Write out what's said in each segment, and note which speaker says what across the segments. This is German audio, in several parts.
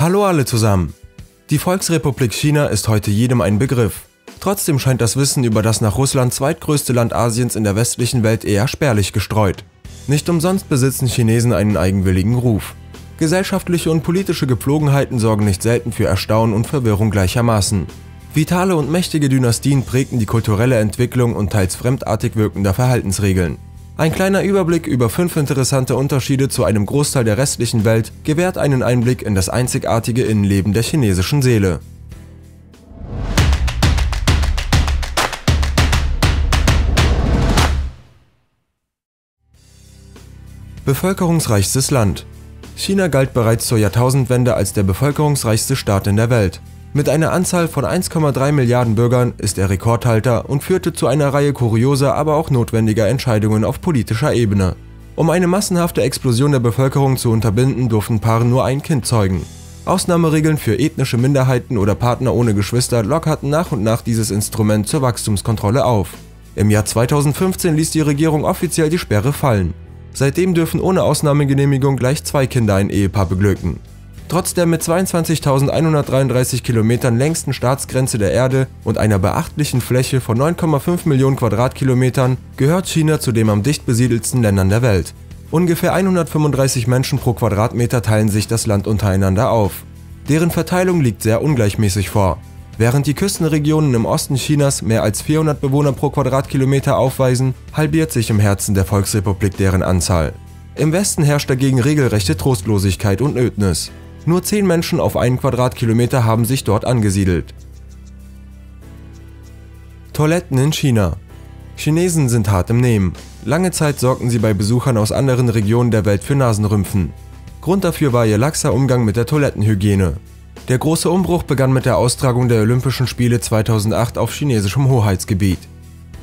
Speaker 1: Hallo alle zusammen. Die Volksrepublik China ist heute jedem ein Begriff. Trotzdem scheint das Wissen über das nach Russland zweitgrößte Land Asiens in der westlichen Welt eher spärlich gestreut. Nicht umsonst besitzen Chinesen einen eigenwilligen Ruf. Gesellschaftliche und politische Gepflogenheiten sorgen nicht selten für Erstaunen und Verwirrung gleichermaßen. Vitale und mächtige Dynastien prägten die kulturelle Entwicklung und teils fremdartig wirkender Verhaltensregeln. Ein kleiner Überblick über fünf interessante Unterschiede zu einem Großteil der restlichen Welt gewährt einen Einblick in das einzigartige Innenleben der chinesischen Seele. Bevölkerungsreichstes Land China galt bereits zur Jahrtausendwende als der bevölkerungsreichste Staat in der Welt. Mit einer Anzahl von 1,3 Milliarden Bürgern ist er Rekordhalter und führte zu einer Reihe kurioser, aber auch notwendiger Entscheidungen auf politischer Ebene. Um eine massenhafte Explosion der Bevölkerung zu unterbinden, durften Paare nur ein Kind zeugen. Ausnahmeregeln für ethnische Minderheiten oder Partner ohne Geschwister lockerten nach und nach dieses Instrument zur Wachstumskontrolle auf. Im Jahr 2015 ließ die Regierung offiziell die Sperre fallen. Seitdem dürfen ohne Ausnahmegenehmigung gleich zwei Kinder ein Ehepaar beglücken. Trotz der mit 22.133 Kilometern längsten Staatsgrenze der Erde und einer beachtlichen Fläche von 9,5 Millionen Quadratkilometern gehört China zu den am dicht besiedelsten Ländern der Welt. Ungefähr 135 Menschen pro Quadratmeter teilen sich das Land untereinander auf. Deren Verteilung liegt sehr ungleichmäßig vor. Während die Küstenregionen im Osten Chinas mehr als 400 Bewohner pro Quadratkilometer aufweisen, halbiert sich im Herzen der Volksrepublik deren Anzahl. Im Westen herrscht dagegen regelrechte Trostlosigkeit und Ödnis. Nur 10 Menschen auf einen Quadratkilometer haben sich dort angesiedelt. Toiletten in China Chinesen sind hart im Nehmen. Lange Zeit sorgten sie bei Besuchern aus anderen Regionen der Welt für Nasenrümpfen. Grund dafür war ihr laxer Umgang mit der Toilettenhygiene. Der große Umbruch begann mit der Austragung der Olympischen Spiele 2008 auf chinesischem Hoheitsgebiet.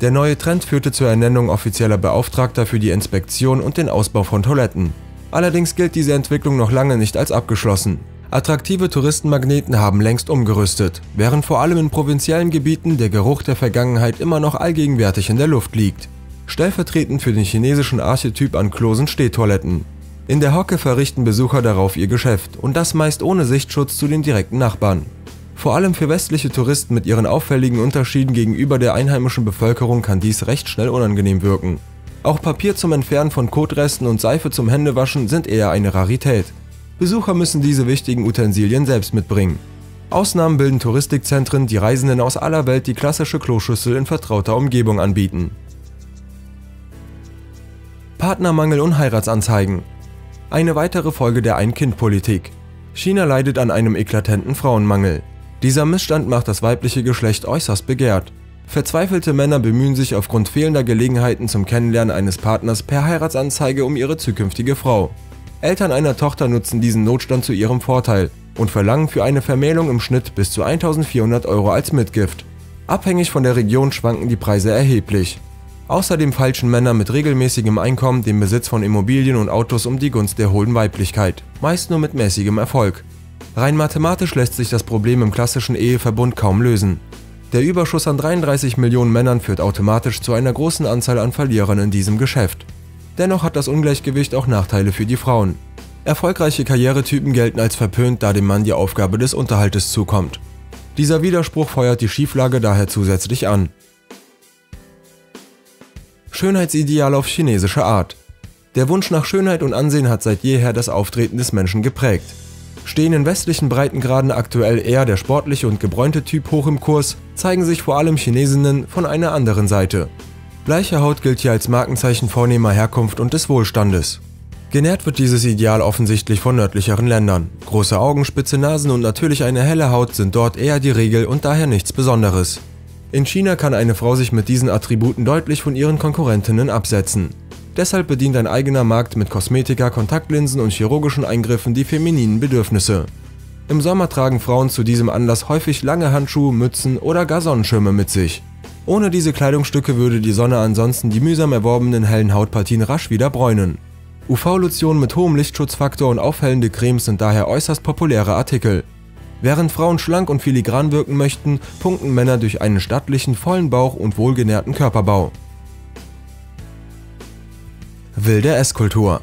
Speaker 1: Der neue Trend führte zur Ernennung offizieller Beauftragter für die Inspektion und den Ausbau von Toiletten. Allerdings gilt diese Entwicklung noch lange nicht als abgeschlossen. Attraktive Touristenmagneten haben längst umgerüstet, während vor allem in provinziellen Gebieten der Geruch der Vergangenheit immer noch allgegenwärtig in der Luft liegt. Stellvertretend für den chinesischen Archetyp an Klosen Stehtoiletten. In der Hocke verrichten Besucher darauf ihr Geschäft und das meist ohne Sichtschutz zu den direkten Nachbarn. Vor allem für westliche Touristen mit ihren auffälligen Unterschieden gegenüber der einheimischen Bevölkerung kann dies recht schnell unangenehm wirken. Auch Papier zum Entfernen von Kotresten und Seife zum Händewaschen sind eher eine Rarität. Besucher müssen diese wichtigen Utensilien selbst mitbringen. Ausnahmen bilden Touristikzentren, die Reisenden aus aller Welt die klassische Kloschüssel in vertrauter Umgebung anbieten. Partnermangel und Heiratsanzeigen. Eine weitere Folge der Ein-Kind-Politik. China leidet an einem eklatanten Frauenmangel. Dieser Missstand macht das weibliche Geschlecht äußerst begehrt. Verzweifelte Männer bemühen sich aufgrund fehlender Gelegenheiten zum Kennenlernen eines Partners per Heiratsanzeige um ihre zukünftige Frau. Eltern einer Tochter nutzen diesen Notstand zu ihrem Vorteil und verlangen für eine Vermählung im Schnitt bis zu 1400 Euro als Mitgift. Abhängig von der Region schwanken die Preise erheblich. Außerdem falschen Männer mit regelmäßigem Einkommen den Besitz von Immobilien und Autos um die Gunst der hohlen Weiblichkeit, meist nur mit mäßigem Erfolg. Rein mathematisch lässt sich das Problem im klassischen Eheverbund kaum lösen. Der Überschuss an 33 Millionen Männern führt automatisch zu einer großen Anzahl an Verlierern in diesem Geschäft. Dennoch hat das Ungleichgewicht auch Nachteile für die Frauen. Erfolgreiche Karrieretypen gelten als verpönt, da dem Mann die Aufgabe des Unterhaltes zukommt. Dieser Widerspruch feuert die Schieflage daher zusätzlich an. Schönheitsideal auf chinesische Art. Der Wunsch nach Schönheit und Ansehen hat seit jeher das Auftreten des Menschen geprägt stehen in westlichen Breitengraden aktuell eher der sportliche und gebräunte Typ hoch im Kurs, zeigen sich vor allem Chinesinnen von einer anderen Seite. Bleiche Haut gilt hier als Markenzeichen vornehmer Herkunft und des Wohlstandes. Genährt wird dieses Ideal offensichtlich von nördlicheren Ländern. Große Augen, spitze Nasen und natürlich eine helle Haut sind dort eher die Regel und daher nichts Besonderes. In China kann eine Frau sich mit diesen Attributen deutlich von ihren Konkurrentinnen absetzen. Deshalb bedient ein eigener Markt mit Kosmetika, Kontaktlinsen und chirurgischen Eingriffen die femininen Bedürfnisse. Im Sommer tragen Frauen zu diesem Anlass häufig lange Handschuhe, Mützen oder gar Sonnenschirme mit sich. Ohne diese Kleidungsstücke würde die Sonne ansonsten die mühsam erworbenen hellen Hautpartien rasch wieder bräunen. UV-Lotionen mit hohem Lichtschutzfaktor und aufhellende Cremes sind daher äußerst populäre Artikel. Während Frauen schlank und filigran wirken möchten, punkten Männer durch einen stattlichen, vollen Bauch und wohlgenährten Körperbau. Wilde Esskultur.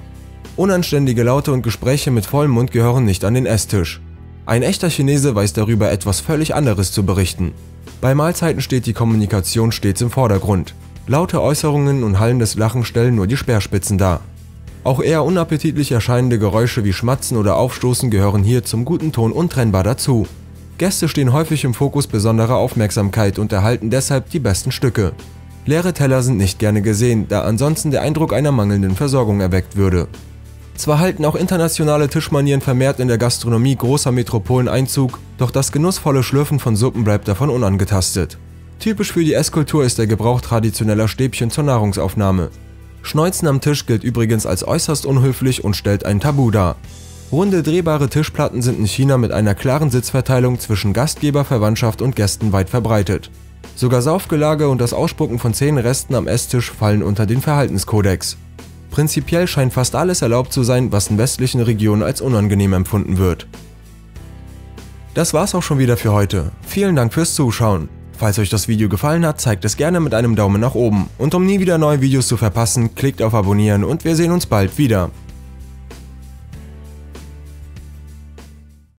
Speaker 1: Unanständige Laute und Gespräche mit vollem Mund gehören nicht an den Esstisch. Ein echter Chinese weiß darüber etwas völlig anderes zu berichten. Bei Mahlzeiten steht die Kommunikation stets im Vordergrund. Laute Äußerungen und hallendes Lachen stellen nur die Speerspitzen dar. Auch eher unappetitlich erscheinende Geräusche wie Schmatzen oder Aufstoßen gehören hier zum guten Ton untrennbar dazu. Gäste stehen häufig im Fokus besonderer Aufmerksamkeit und erhalten deshalb die besten Stücke. Leere Teller sind nicht gerne gesehen, da ansonsten der Eindruck einer mangelnden Versorgung erweckt würde. Zwar halten auch internationale Tischmanieren vermehrt in der Gastronomie großer Metropolen Einzug, doch das genussvolle Schlürfen von Suppen bleibt davon unangetastet. Typisch für die Esskultur ist der Gebrauch traditioneller Stäbchen zur Nahrungsaufnahme. Schneuzen am Tisch gilt übrigens als äußerst unhöflich und stellt ein Tabu dar. Runde drehbare Tischplatten sind in China mit einer klaren Sitzverteilung zwischen Gastgeber, Verwandtschaft und Gästen weit verbreitet. Sogar Saufgelage und das Ausspucken von zehn Resten am Esstisch fallen unter den Verhaltenskodex. Prinzipiell scheint fast alles erlaubt zu sein, was in westlichen Regionen als unangenehm empfunden wird. Das war's auch schon wieder für heute. Vielen Dank fürs Zuschauen. Falls euch das Video gefallen hat, zeigt es gerne mit einem Daumen nach oben. Und um nie wieder neue Videos zu verpassen, klickt auf Abonnieren und wir sehen uns bald wieder.